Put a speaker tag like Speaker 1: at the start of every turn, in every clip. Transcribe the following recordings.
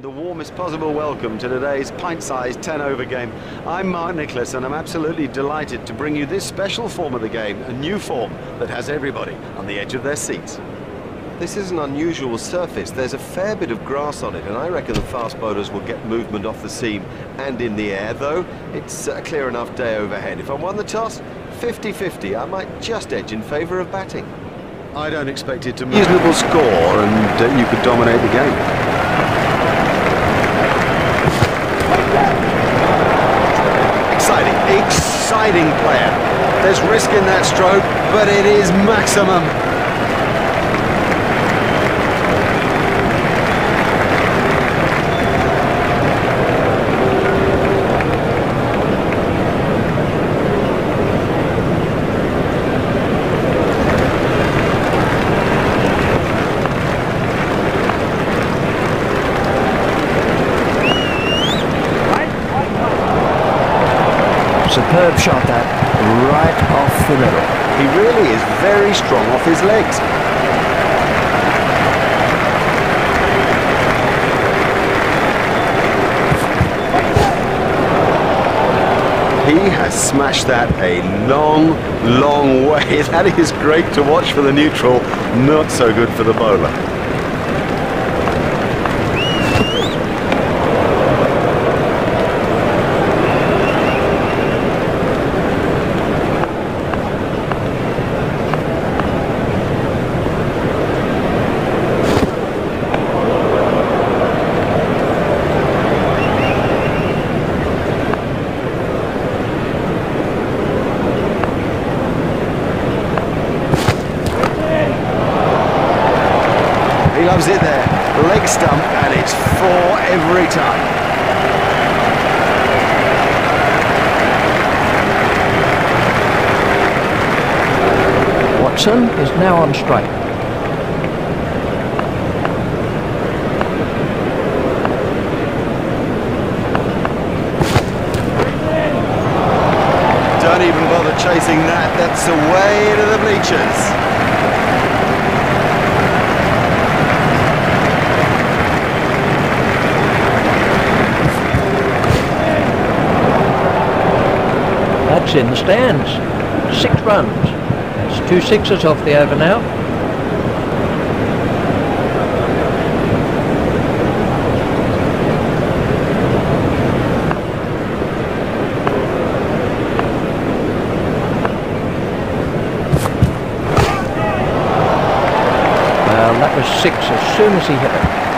Speaker 1: the warmest possible welcome to today's pint-sized 10-over game. I'm Mark Nicholas and I'm absolutely delighted to bring you this special form of the game, a new form that has everybody on the edge of their seats.
Speaker 2: This is an unusual surface. There's a fair bit of grass on it, and I reckon the fast bowlers will get movement off the seam and in the air, though it's a clear enough day overhead. If I won the toss, 50-50, I might just edge in favour of batting.
Speaker 1: I don't expect it to reasonable score and uh, you could dominate the game. Exciting, exciting player. There's risk in that stroke, but it is maximum.
Speaker 3: Superb shot that, right off the middle.
Speaker 1: He really is very strong off his legs. He has smashed that a long, long way. That is great to watch for the neutral, not so good for the bowler. Loves it there. Leg stump, and it's four every time.
Speaker 3: Watson is now on strike.
Speaker 1: Don't even bother chasing that. That's away to the bleachers.
Speaker 3: In the stands. Six runs. That's two sixes off the over now. Well, that was six as soon as he hit it.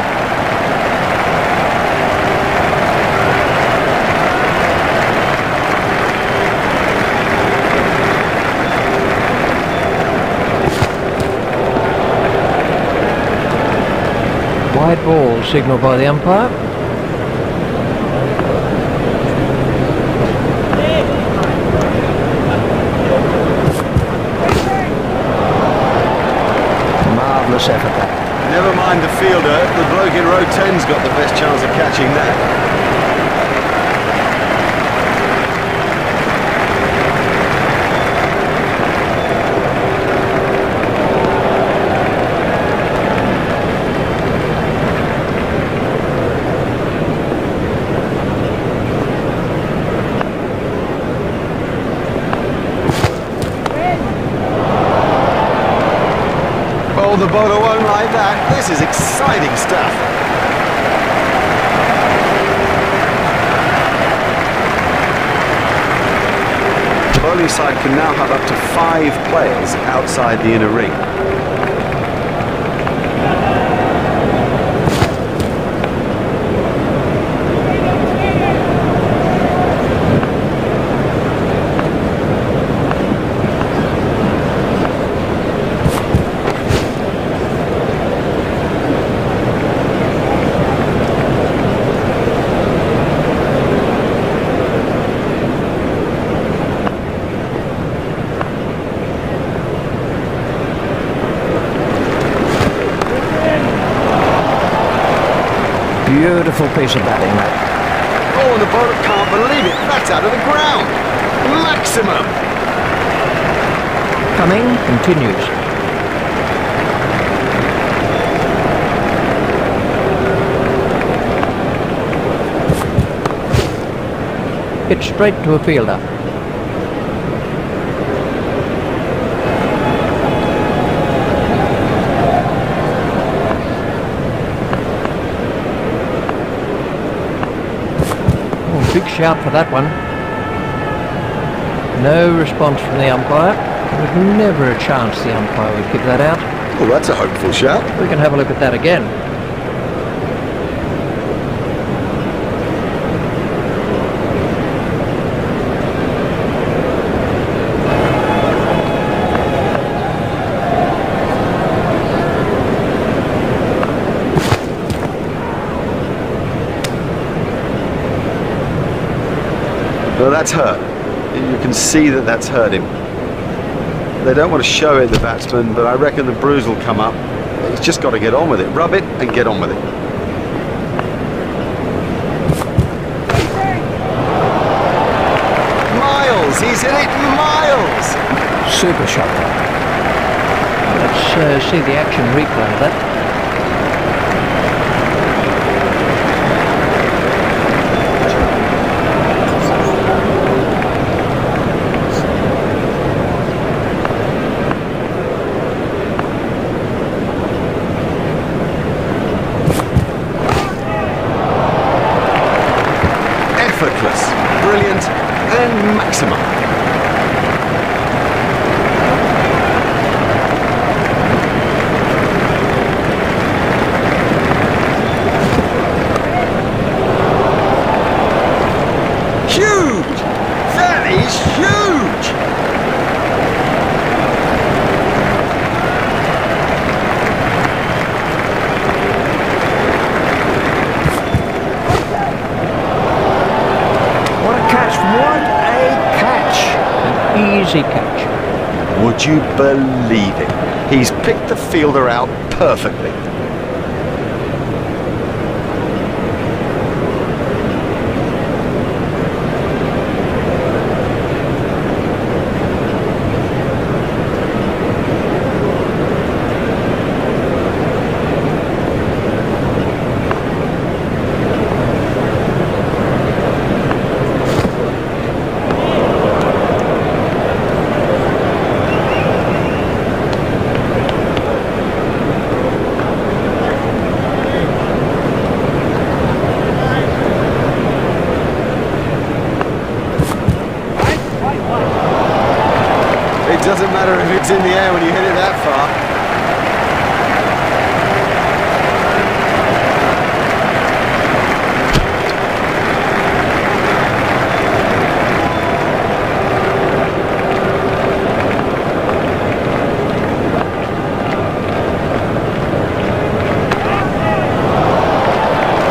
Speaker 3: Wide ball signalled by the umpire. Marvellous effort that.
Speaker 1: Never mind the fielder. The bloke in row 10's got the best chance of catching that. The bowler won't like that. This is exciting stuff. The bowling side can now have up to five players outside the inner ring.
Speaker 3: Beautiful piece of batting, that.
Speaker 1: Oh, and the bowler can't believe it. That's out of the ground. Maximum.
Speaker 3: Coming continues. It's straight to a fielder. Big shout for that one. No response from the umpire. There was never a chance the umpire would give that out.
Speaker 1: Oh, that's a hopeful shout.
Speaker 3: We can have a look at that again.
Speaker 1: Well, that's hurt. You can see that that's hurt him. They don't want to show it, the batsman, but I reckon the bruise will come up. He's just got to get on with it. Rub it and get on with it. Miles! He's in it miles!
Speaker 3: Super shot. Let's uh, see the action replay of that.
Speaker 1: Effortless, brilliant, and maximum. Huge! That is huge!
Speaker 3: What a catch! What a catch! An easy catch.
Speaker 1: Would you believe it? He's picked the fielder out perfectly. It doesn't matter if it's in the air when you hit it that far.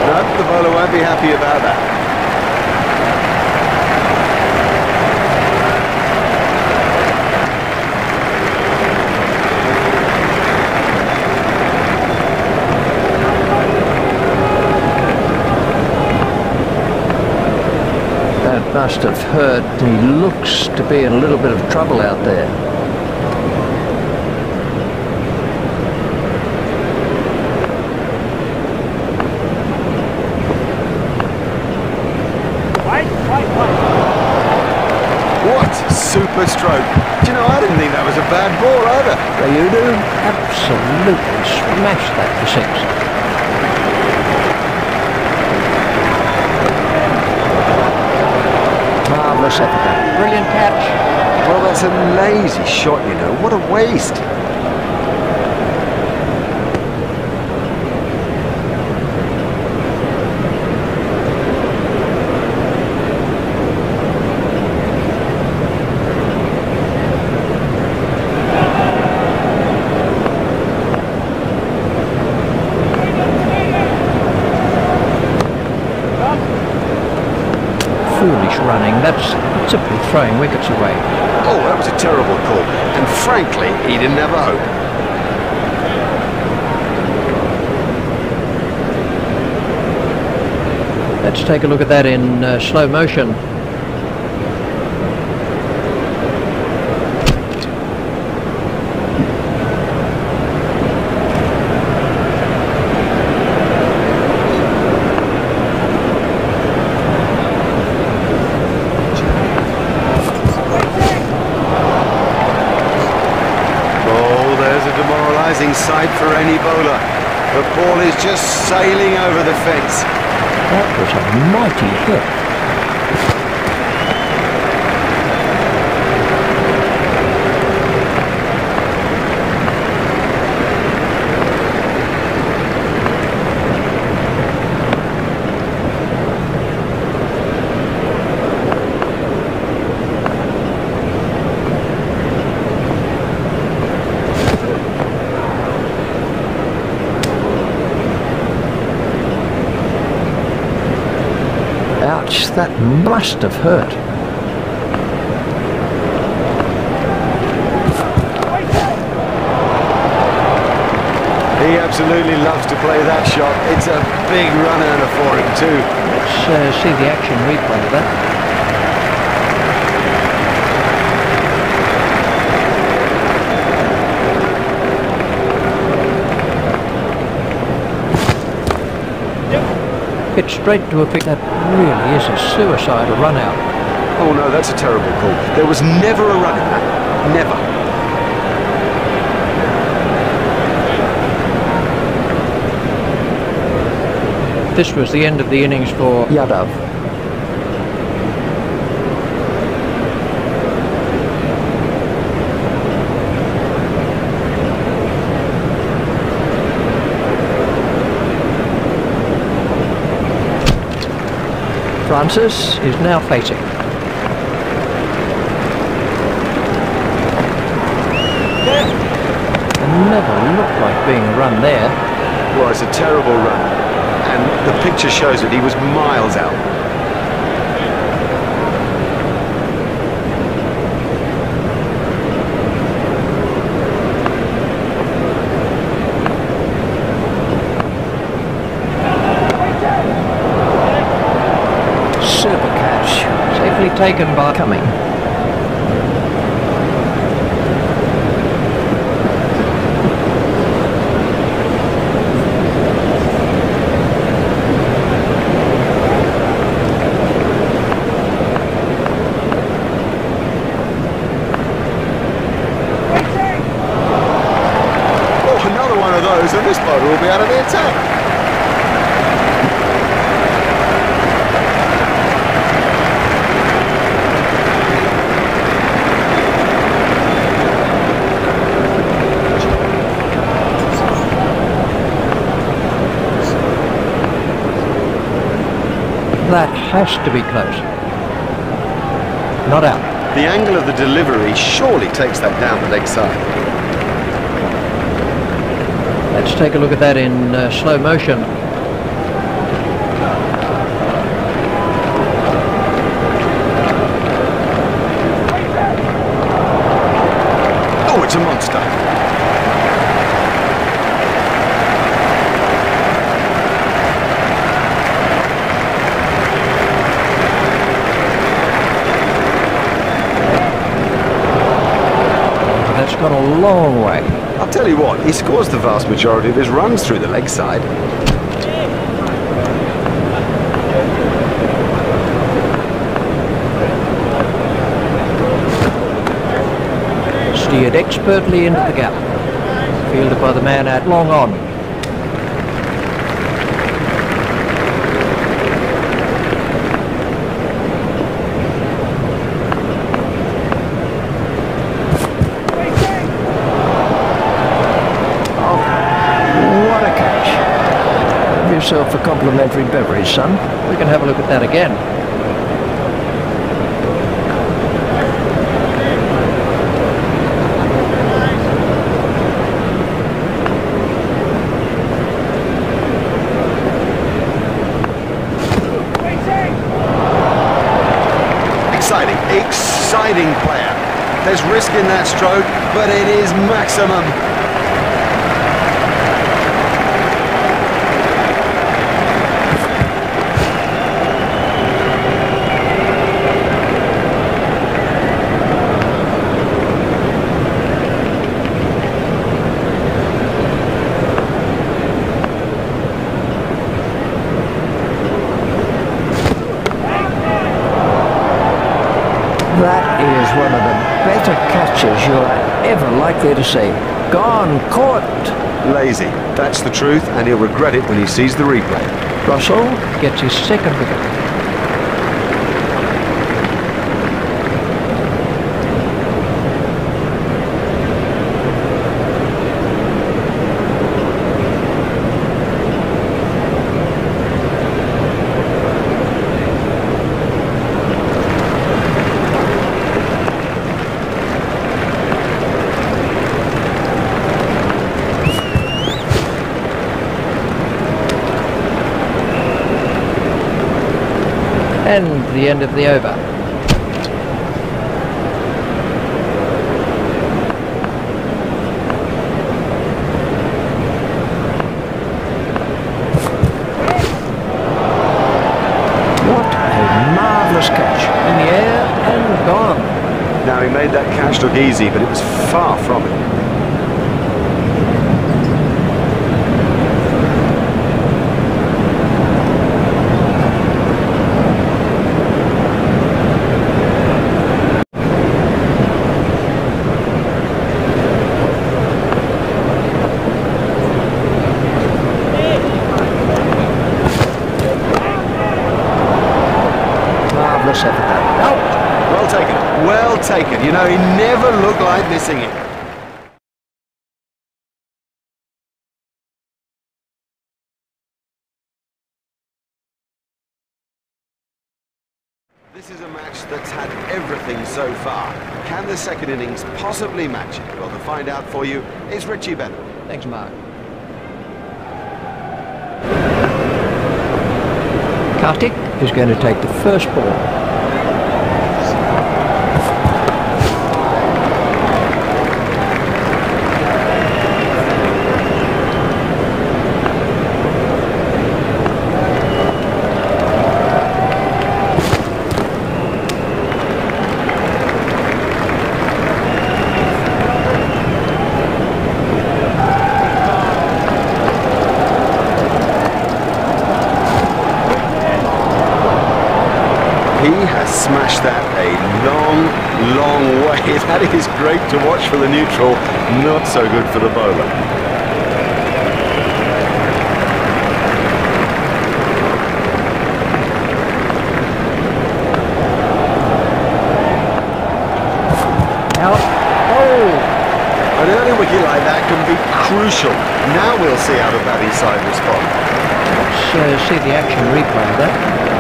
Speaker 1: No, the bowler won't be happy about that.
Speaker 3: That must have hurt. He looks to be in a little bit of trouble out there.
Speaker 1: What super stroke. Do you know, I didn't think that was a bad ball either.
Speaker 3: Rayudu absolutely smashed that for six. Brilliant catch.
Speaker 2: Well, that's a lazy shot, you know. What a waste.
Speaker 3: Running. That's simply throwing wickets away.
Speaker 1: Oh, that was a terrible call. And frankly, he didn't have a hope.
Speaker 3: Let's take a look at that in uh, slow motion.
Speaker 1: tempting sight for any bowler. The ball is just sailing over the fence.
Speaker 3: That was a mighty hit. That must have hurt.
Speaker 1: He absolutely loves to play that shot. It's a big run earner for him too.
Speaker 3: Let's uh, see the action replay of that. Hit straight to a pick. That really is a suicidal run out.
Speaker 1: Oh no, that's a terrible call. There was never a run in that. Never.
Speaker 3: This was the end of the innings for Yadav. Francis is now facing. Never looked like being run there.
Speaker 1: Well, it's a terrible run. And the picture shows that he was miles out.
Speaker 3: Super catch. Safely taken by Cumming.
Speaker 1: Oh, another one of those, and this bowler will be out of the attack.
Speaker 3: That has to be close. Not out.
Speaker 1: The angle of the delivery surely takes that down the leg side.
Speaker 3: Let's take a look at that in uh, slow motion.
Speaker 1: Oh, it's a monster.
Speaker 3: A long way.
Speaker 1: I'll tell you what, he scores the vast majority of his runs through the leg side.
Speaker 3: Steered expertly into the gap. Fielded by the man at long on. Oh, what a catch. Have yourself a complimentary beverage, son. We can have a look at that again.
Speaker 1: Exciting, exciting player. There's risk in that stroke, but it is maximum.
Speaker 3: That is one of the better catches you're ever likely to see. gone, caught.
Speaker 1: Lazy. That's the truth, and he'll regret it when he sees the replay.
Speaker 3: Russell gets his second wicket. And the end of the over. What a marvellous catch. In the air and gone.
Speaker 1: Now, he made that catch look easy, but it was far from it.
Speaker 3: Marvellous effort. Out.
Speaker 1: Well taken. Well taken. You know, he never looked like missing it. This is a match that's had everything so far. Can the second innings possibly match it? Well, to find out for you is Richie Benaud.
Speaker 3: Thanks, Mark. Kartik is going to take the first ball.
Speaker 1: He has smashed that a long, long way. That is great to watch for the neutral, not so good for the bowler.
Speaker 3: Oh!
Speaker 1: An early wicket like that can be crucial. Now we'll see how the batting side respond.
Speaker 3: Let's uh, see the action replay of that.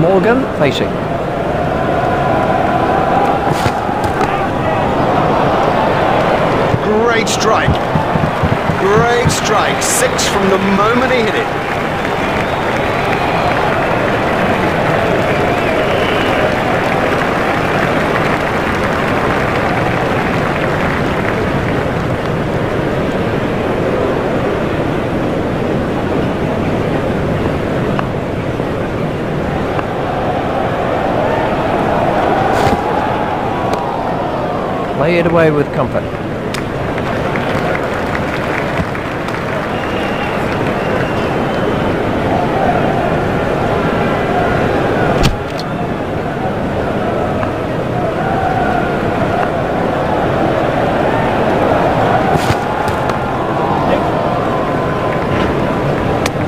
Speaker 3: Morgan facing.
Speaker 1: Great strike. Great strike. Six from the moment he hit it.
Speaker 3: Away with comfort.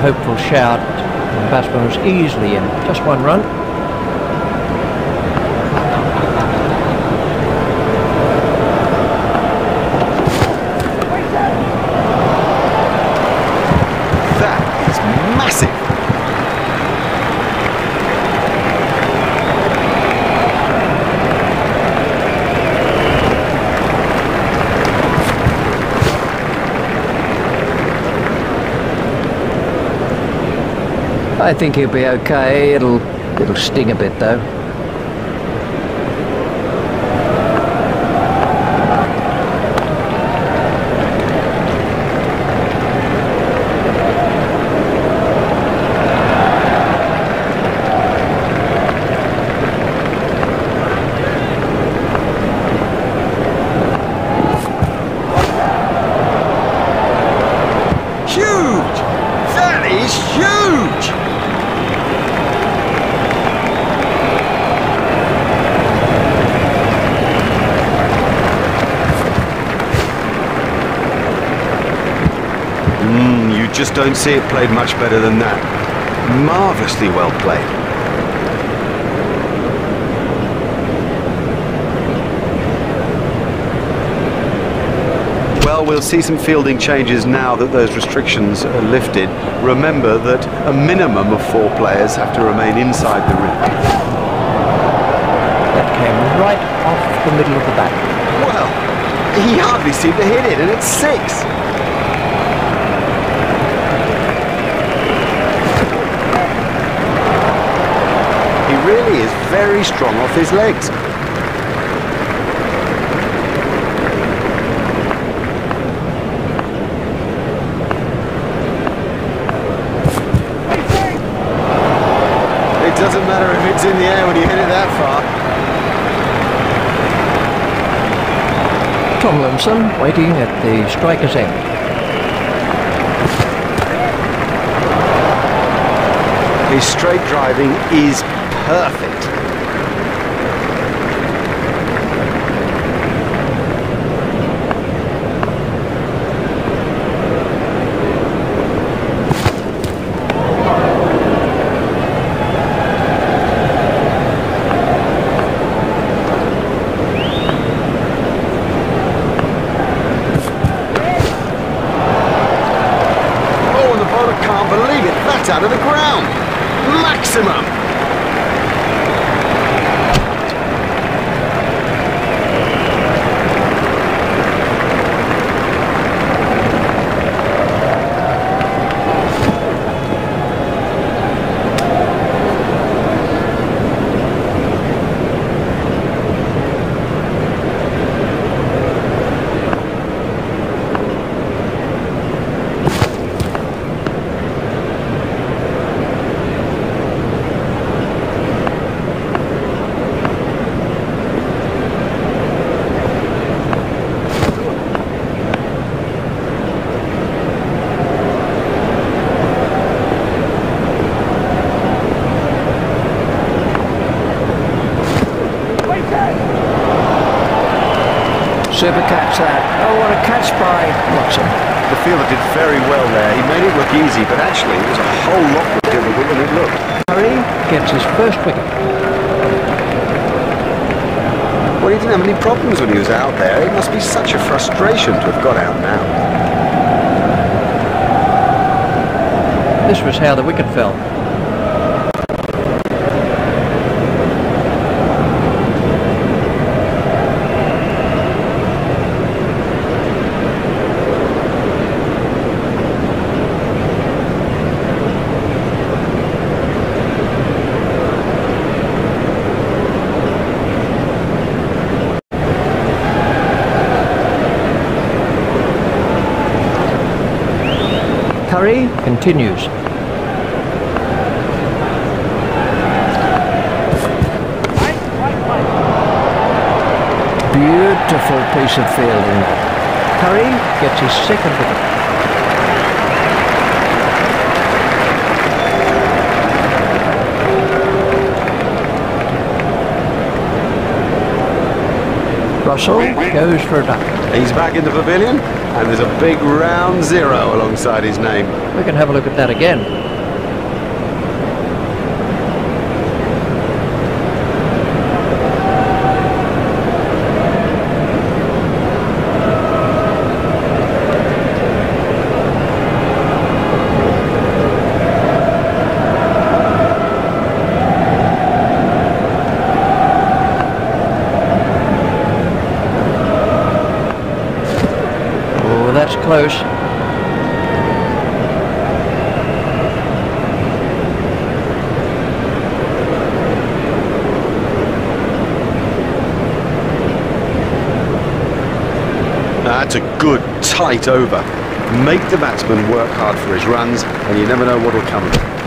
Speaker 3: Hopeful shout. The batsman was easily in. Just one run.
Speaker 1: That is massive.
Speaker 3: I think he'll be okay. It'll it'll sting a bit though.
Speaker 1: Huge! That is huge! Mm, don't see it played much better than that. Marvellously well played. Well, we'll see some fielding changes now that those restrictions are lifted. Remember that a minimum of four players have to remain inside the ring.
Speaker 3: That came right off the middle of the bat.
Speaker 1: Well, he hardly seemed to hit it, and it's six. Really is very strong off his legs. It doesn't matter if it's in the air when you hit it that far.
Speaker 3: Tomlinson waiting at the striker's end.
Speaker 1: His straight driving is perfect. Oh, and the bowler can't believe it. That's out of the ground. Maximum.
Speaker 3: Super catch that. Oh, what a catch by Watson.
Speaker 1: The fielder did very well there. He made it look easy, but actually it was a whole lot more difficult than it looked.
Speaker 3: Curry gets his first wicket.
Speaker 1: Well, he didn't have any problems when he was out there. It must be such a frustration to have got out now.
Speaker 3: This was how the wicket fell. Curry continues. Beautiful piece of fielding. Curry gets his second wicket. Russell goes for a duck.
Speaker 1: He's back in the pavilion, and there's a big round zero alongside his name.
Speaker 3: We can have a look at that again. Oh, that's close.
Speaker 1: That's a good, tight over. Make the batsman work hard for his runs, and you never know what will come of it.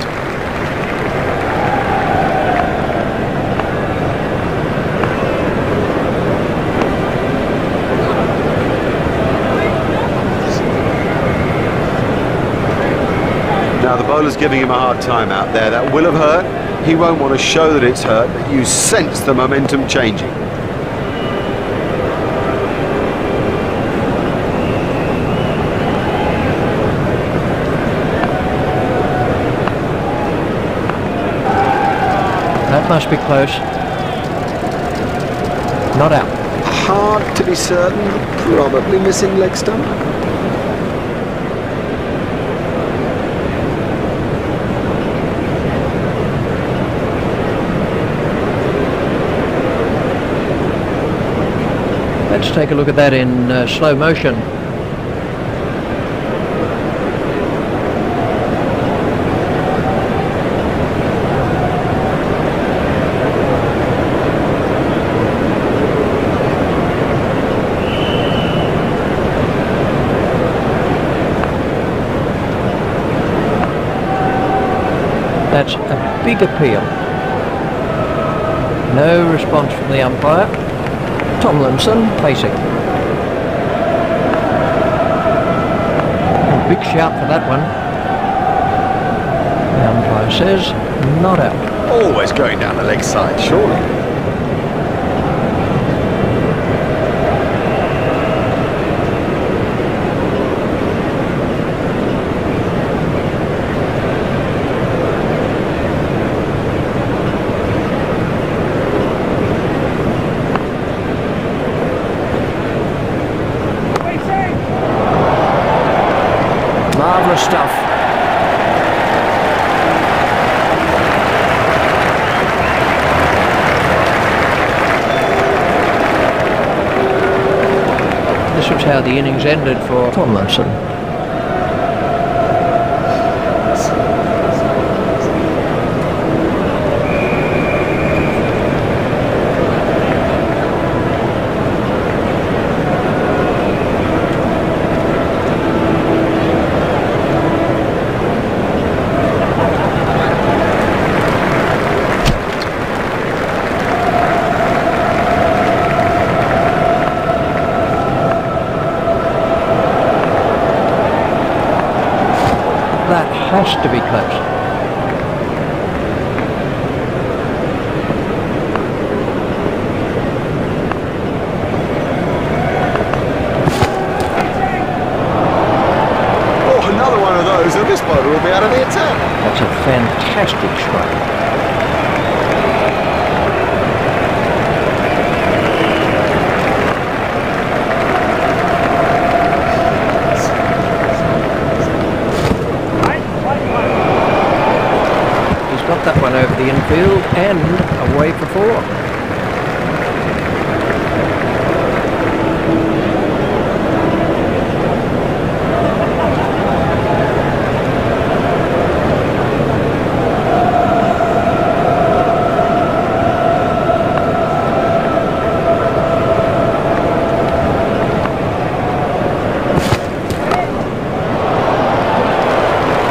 Speaker 1: Now, the bowler's giving him a hard time out there. That will have hurt. He won't want to show that it's hurt, but you sense the momentum changing.
Speaker 3: That must be close. Not out.
Speaker 2: Hard to be certain, probably missing leg stump.
Speaker 3: Take a look at that in uh, slow motion. That's a big appeal. No response from the umpire. Tomlinson facing. A big shout for that one. The umpire says not out.
Speaker 1: Always going down the leg side, surely.
Speaker 3: Stuff. This was how the innings ended for Tomlinson. That to be close.
Speaker 1: Oh, another one of those, and this bowler will be out of the attack.
Speaker 3: That's a fantastic strike. He's got that infield and away for four.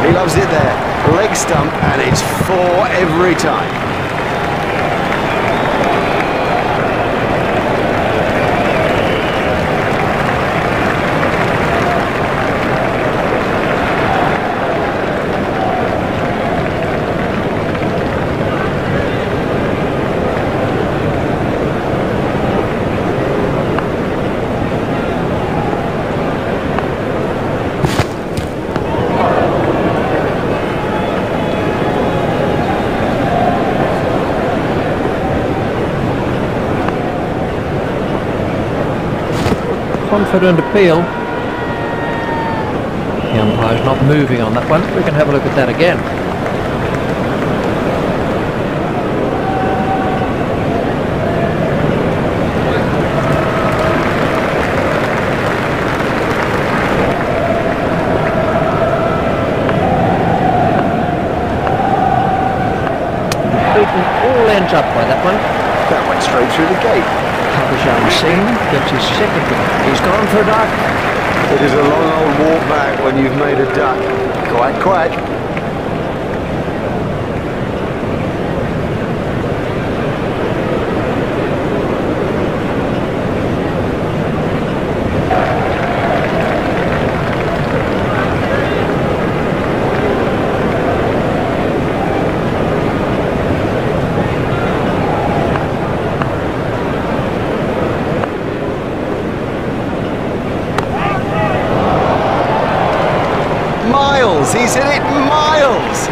Speaker 1: He loves it there. Leg stump, and it's four every time.
Speaker 3: Confident appeal. The umpire's not moving on that one. We can have a look at that again. Beaten all ends up by that one.
Speaker 2: That went straight through the gate.
Speaker 3: Harbhajan Singh gets his second wicket. He's gone for a duck.
Speaker 1: It is a long old walk back when you've made a duck. Quack, quack. Miles, he's hit it miles.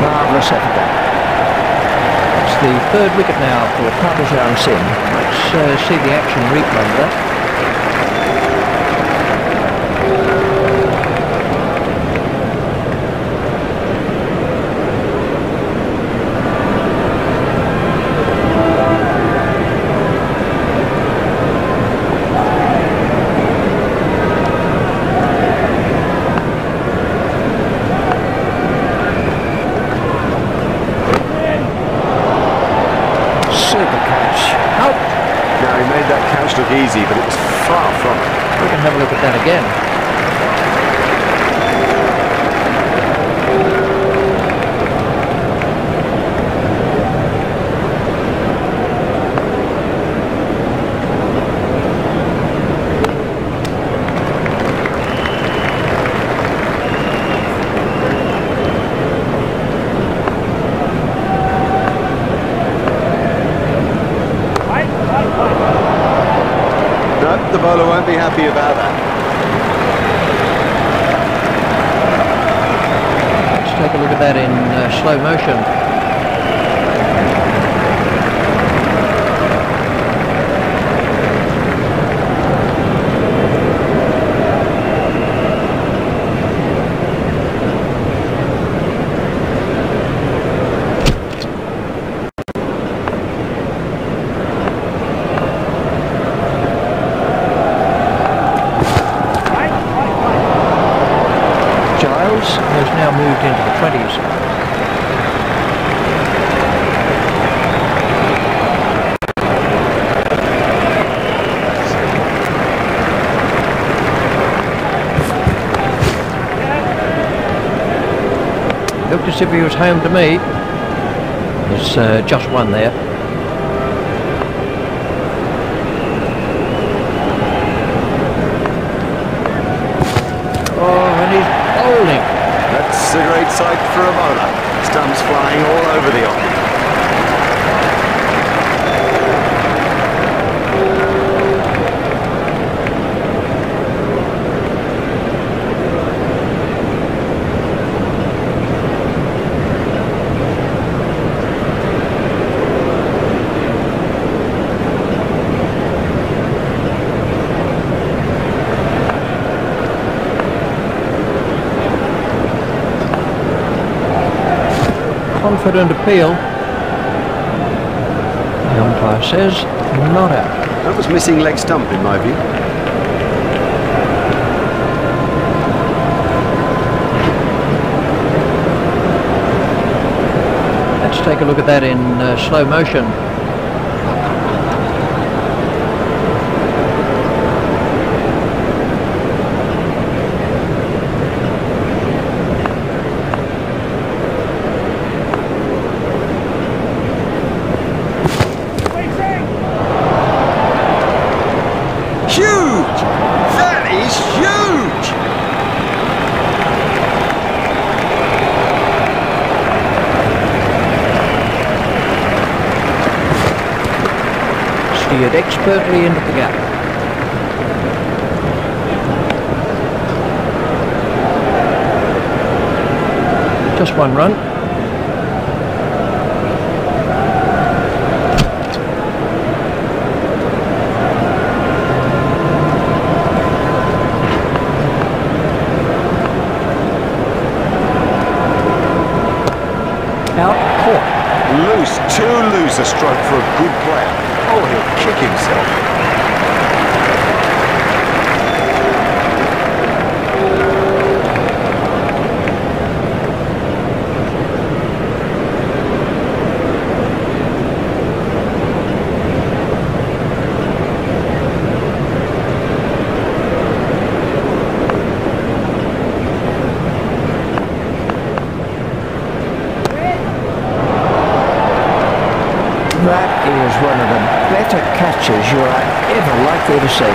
Speaker 3: Marvellous effort that. It's the third wicket now for Harbhajan Singh. Let's uh, see the action replay of that. Super catch. Out.
Speaker 1: Now, he made that catch look easy, but it was far from it.
Speaker 3: We can have a look at that again.
Speaker 1: No, the bowler won't be happy about that.
Speaker 3: Let's take a look at that in uh, slow motion. Giles has now moved into the 20s. If he was home to me. There's uh, just one there. Oh, and he's bowling.
Speaker 1: That's a great sight for a bowler. Stumps flying all over the off.
Speaker 3: Confident appeal. The umpire says not out.
Speaker 1: That was missing leg stump, in my view.
Speaker 3: Let's take a look at that in uh, slow motion.
Speaker 1: Huge! That is huge!
Speaker 3: Steered expertly into the gap. Just one run. Out, caught.
Speaker 1: Loose, too loose a stroke for a good player. Oh, he'll kick himself.
Speaker 3: That is one of the better catches you are ever likely to see.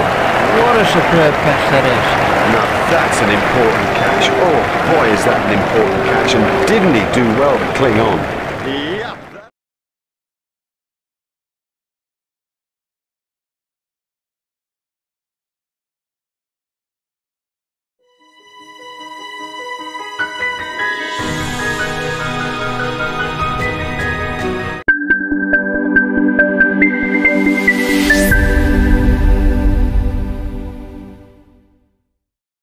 Speaker 3: What a superb catch that is.
Speaker 1: Now that's an important catch. Oh boy, is that an important catch. And didn't he do well to cling on?